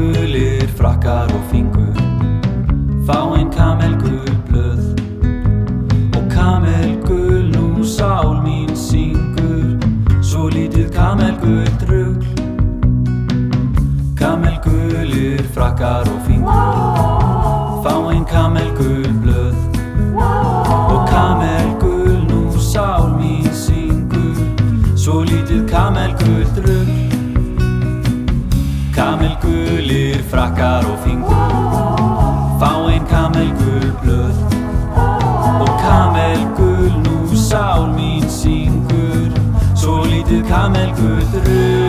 Kamelgulir frakkar og fingur. Fáinn kamelgul blöð. Og kamelgul nú sál mín syngur. Svo lítið kamelgul drugl Kamelgulir frakkar og fingur. Fáinn kamelgul blöð. Og kamelgul nú sál mín syngur. Svo lítið kamelgul drugl Kamelgulir frakkar og fingur. Fáinn kamelgul blöð. Og kamelgul nú sál mín syngur. Svo lítið kamelgul drög